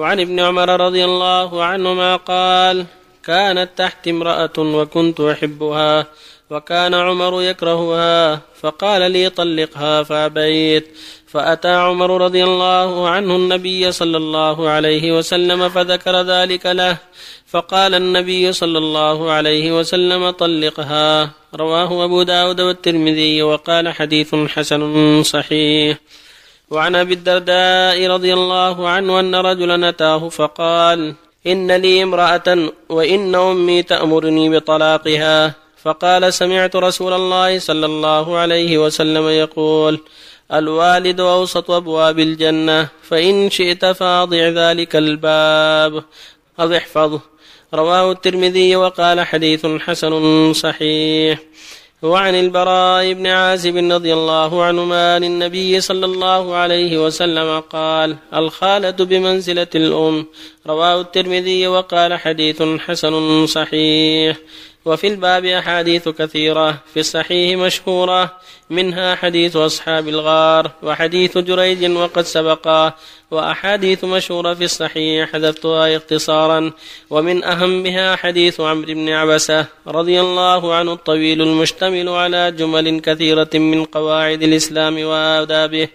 وعن ابن عمر رضي الله عنهما قال كانت تحت امرأة وكنت أحبها وكان عمر يكرهها فقال لي طلقها فأبيت. فأتى عمر رضي الله عنه النبي صلى الله عليه وسلم فذكر ذلك له فقال النبي صلى الله عليه وسلم طلقها. رواه أبو داود والترمذي وقال حديث حسن صحيح. وعن أبي الدرداء رضي الله عنه أن رجلا أتاه فقال إن لي امرأة وإن أمي تأمرني بطلاقها. فقال سمعت رسول الله صلى الله عليه وسلم يقول الوالد أوسط أبواب الجنة فإن شئت فأضع ذلك الباب. أض احفظه. رواه الترمذي وقال حديث حسن صحيح. وعن البراء بن عازب رضي الله عنهما عن النبي صلى الله عليه وسلم قال الخالة بمنزلة الأم. رواه الترمذي وقال حديث حسن صحيح. وفي الباب أحاديث كثيرة في الصحيح مشهورة منها حديث أصحاب الغار وحديث جريج وقد سبقا وأحاديث مشهورة في الصحيح حذفتها اختصارا ومن أهمها حديث عمرو بن عبسة رضي الله عنه الطويل المشتمل على جمل كثيرة من قواعد الإسلام وآدابه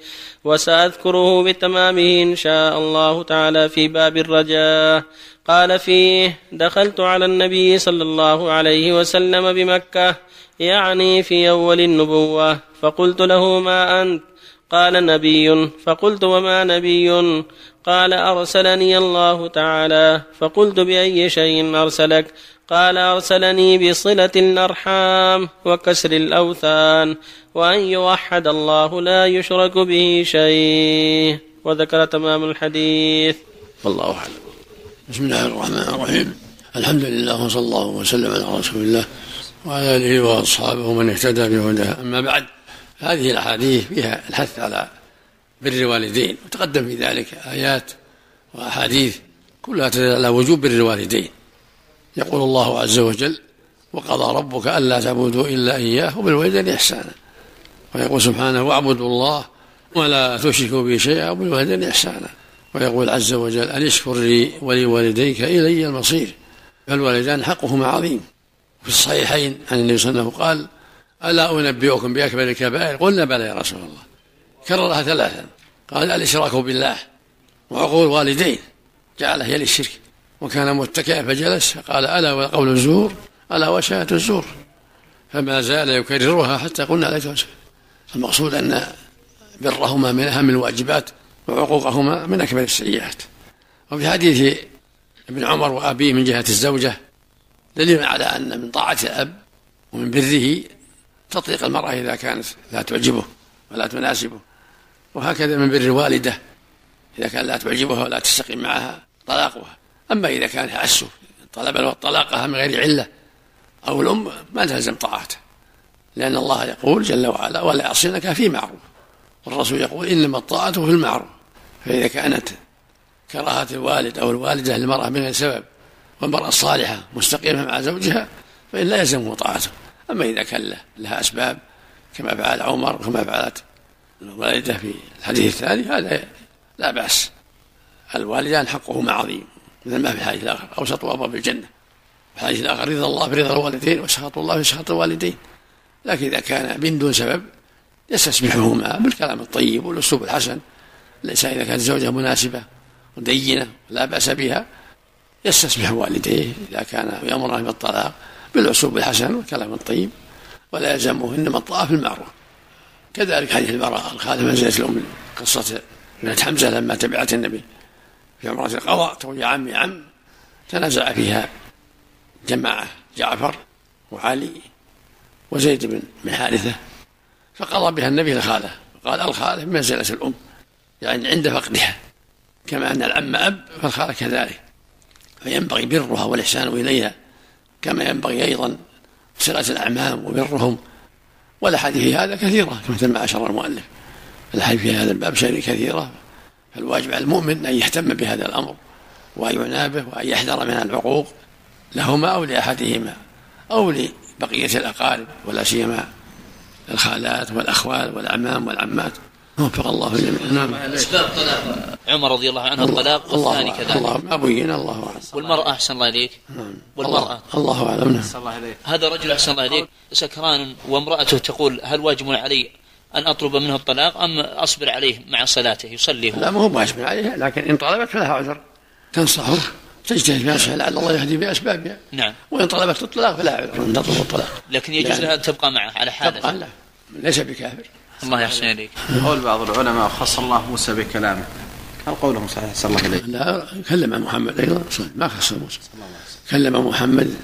وسأذكره بتمامه إن شاء الله تعالى في باب الرجاء. قال فيه دخلت على النبي صلى الله عليه وسلم بمكة يعني في أول النبوة فقلت له ما أنت؟ قال نبي. فقلت وما نبي؟ قال أرسلني الله تعالى. فقلت بأي شيء أرسلك؟ قال أرسلني بصلة الأرحام وكسر الأوثان. وأن يوحد الله لا يشرك به شيء. وذكر تمام الحديث. والله أعلم. بسم الله الرحمن الرحيم. الحمد لله وصلى الله وسلم على رسول الله وعلى آله وأصحابه ومن اهتدى بهداه. أما بعد هذه الأحاديث فيها الحث على بر الوالدين وتقدم في ذلك آيات وأحاديث كلها تدل على وجوب بر الوالدين. يقول الله عز وجل وقضى ربك ألا تعبدوا إلا إياه وبالوالدين إحسانا. ويقول سبحانه واعبدوا الله ولا تشركوا به شيئا وبالوالدين إحسانا. ويقول عز وجل أن اشكر لي ولوالديك إلي المصير. فالوالدان حقهما عظيم. في الصحيحين عن النبي صلى الله عليه وسلم قال ألا أنبئكم بأكبر الكبائر؟ قلنا بلى يا رسول الله. كررها ثلاثا. قال الإشراك بالله. وعقول الوالدين. جعله يلي الشرك وكان متكئا فجلس. قال ألا وقول الزور؟ ألا وشاة الزور. فما زال يكررها حتى قلنا لا المقصود أن برهما من أهم الواجبات وعقوقهما من أكبر السيئات. وفي حديث ابن عمر وأبيه من جهة الزوجة دليل على أن من طاعة الأب ومن بره تطليق المرأة إذا كانت لا تعجبه ولا تناسبه. وهكذا من بر الوالدة إذا كان لا تعجبها ولا تستقيم معها طلاقها. أما إذا كان يعسه طلب طلاقها من غير علة أو الأم ما تلزم طاعته. لأن الله يقول جل وعلا ولا يعصينك في معروف. والرسول يقول إنما الطاعة في المعروف. فإذا كانت كراهة الوالد أو الوالدة للمرأة من غير سبب والمرأة الصالحة مستقيمة مع زوجها فإن لا يلزمه طاعته. أما إذا كان لها أسباب كما فعل عمر وكما فعلت الوالدة في الحديث الثاني هذا لا بأس. الوالدان حقهما عظيم مثل ما في الحديث الآخر أوسط أبواب الجنة. في الحديث الآخر رضا الله برضا الوالدين وسخط الله بسخط الوالدين. لكن إذا كان من دون سبب يستسمحهما بالكلام الطيب والأسلوب الحسن. ليس إذا كانت الزوجة مناسبة ودينة لا بأس بها يستسمح والديه إذا كان يأمره بالطلاق بالأسلوب الحسن والكلام الطيب ولا يلزمه إنما الطاعة في المعروف كذلك حديث البراء الخالد منزلة الأم قصة ابنة حمزة لما تبعت النبي في عمرة القضاء تقول يا عم يا عم تنازع فيها جماعة جعفر وعلي وزيد بن حارثة فقضى بها النبي الخالة قال الخالة بمنزلة الأم يعني عند فقدها كما أن العم أب فالخالة كذلك فينبغي برها والإحسان إليها كما ينبغي أيضا صلة الأعمام وبرهم والأحاديث في هذا كثيرة مثل ما أشار المؤلف الأحاديث في هذا الباب شيء كثيرة فالواجب على المؤمن أن يهتم بهذا الأمر وأن يعنى به وأن يحذر من العقوق لهما أو لأحدهما أو لبقية الأقارب ولا سيما الخالات والأخوال والأعمام والعمات. وفق الله الجميع نعم إسباب طلاق. عمر رضي الله عنه الطلاق والثاني كذلك. الله ما بين الله أعلم. والمرأة أحسن الله إليك. نعم. والمرأة. الله أعلم. نعم. الله عليه هذا رجل أحسن الله إليك. سكران وامرأته تقول هل واجب علي أن أطلب منه الطلاق أم أصبر عليه مع صلاته يصلي هو؟ لا ما هو واجب عليها لكن إن طلبت فلها عذر تنصحه. تجتهد في نصحه لعل الله يهدي باسبابها نعم. وإن طلبت الطلاق فلا عذر. ان تطلب الطلاق. لكن يجوز لها أن تبقى معه على تبقى حاله لا. ليس بكافر. الله يحسن إليك. قول بعض العلماء خص الله موسى بكلامه. هل قولهم صحيح؟ صلى الله عليه لا كلم محمد أيضا. ما خص موسى. كلم محمد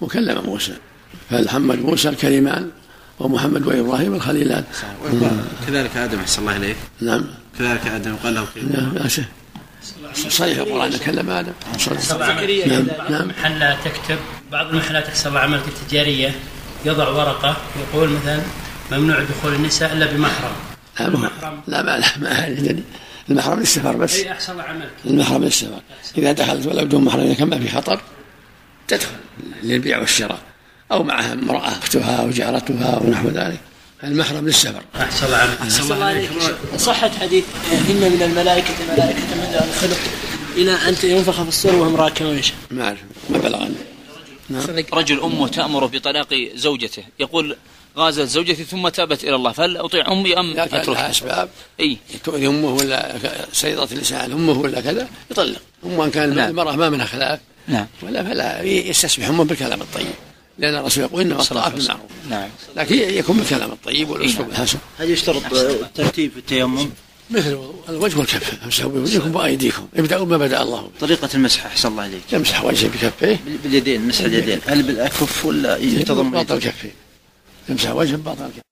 وكلم موسى. فالحمد موسى الكريمان ومحمد وإبراهيم الخليلان. كذلك آدم أحسن الله اليه نعم. كذلك آدم قال له كيف نعم صحيح القران كلم آدم صلى الله عليه زكريا نعم، نعم. المحلات تكتب بعض المحلات تحصل على عملة التجارية يضع ورقة يقول مثلا ممنوع دخول النساء إلا بمحرم. لا ما لا ما لا ما هذه المحرم للسفر بس. أي أحسن الله عملك المحرم للسفر. إذا دخلت ولو بدون محرم إذا كان ما في خطر تدخل للبيع والشراء أو معها امرأة أختها أو جارتها أو نحو ذلك. المحرم للسفر. أحسن الله عملك أحسن الله عليك. صحة حديث إن من الملائكة ملائكة من الخلق إلى أن ينفخ في الصور وهم راكعون ما أعرف ما بلغني. رجل أمه تأمره بطلاق زوجته. يقول غازت زوجتي ثم تابت إلى الله فهل أطيع أمي أم اذا كان لها أتركها أسباب. أي. تؤذي أمه ولا سيطرة اللسان أمه ولا كذا يطلق. اما إن كان نعم. المرأة ما منها خلاف. نعم. ولا فلا يستسمح أمه بالكلام الطيب. لأن الرسول يقول إنما الطاعة بالمعروف نعم. لكن يكون بالكلام الطيب والأسلوب. الحسن هل يشترط الترتيب في التيمم؟ مثل الوجه والكف امسحوا بوجهكم وايديكم ابدأوا ما بدأ الله به. طريقة المسح أحسن الله عليك يمسح وجهه بكفيه باليدين مسح اليدين. هل بالأكف ولا يتضمن؟ باطل كفيه يمسح وجهه باطل كفيه